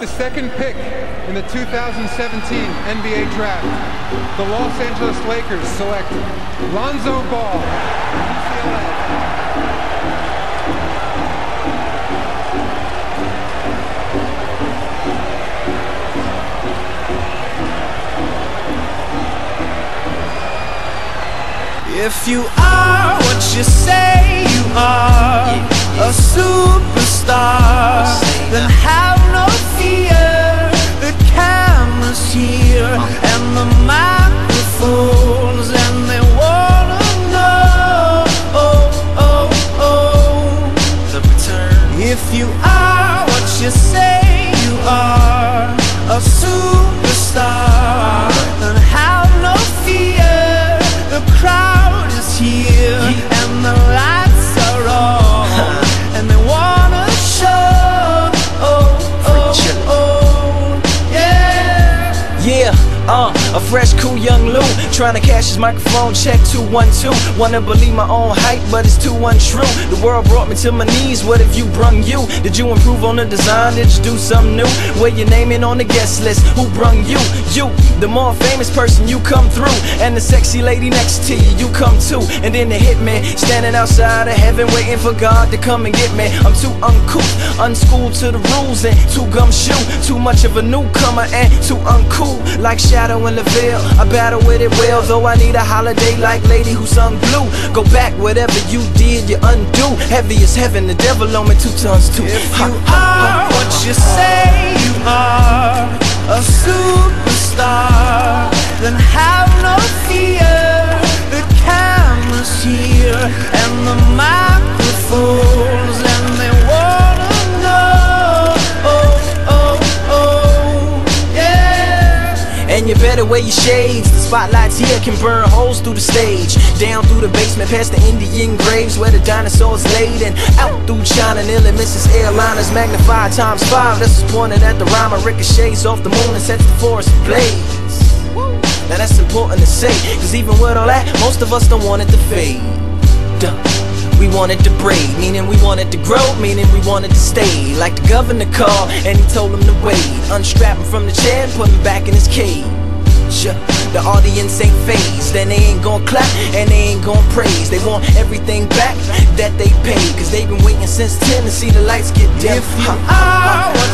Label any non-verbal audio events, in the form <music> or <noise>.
The second pick in the 2017 NBA Draft, the Los Angeles Lakers select Lonzo Ball, If you are what you say you are, a superstar, you say you are, a superstar, then have no fear. The crowd is here and the lights are on, <laughs> and they wanna show. Oh, oh, oh, yeah. Yeah, uh, a fresh, cool young Lu Trying to cash his microphone check 212 Wanna believe my own hype, but it's too untrue The world brought me to my knees, what if you brung you? Did you improve on the design, did you do something new? Where your name in on the guest list, who brung you? You, the more famous person, you come through And the sexy lady next to you, you come too And then the hitman, standing outside of heaven Waiting for God to come and get me I'm too uncouth, unschooled to the rules And too gumshoe, too much of a newcomer And too uncool, like Shadow in the veil I battle with it well, though I need a holiday Like lady who sung blue. Go back, whatever you did, you undo. Heavy as heaven, the devil on me two tons too. If you are what you say you are, a superstar, And you better wear your shades. The spotlights here can burn holes through the stage. Down through the basement, past the Indian graves where the dinosaurs laid. And out through China, nearly misses airliners. Magnified times five. This is pointed at the rhyme. Ricochets off the moon and sets the forest ablaze. Now that's important to say. Cause even with all that, most of us don't want it to fade. Duh. We wanted to breed, meaning we wanted to grow, meaning we wanted to stay. Like the governor called, and he told him to wait. Unstrap him from the chair and put him back in his cage. The audience ain't phased, and they ain't gon' clap, and they ain't gon' praise. They want everything back that they paid, cause they've been waiting since 10 to see the lights get dim. If you are what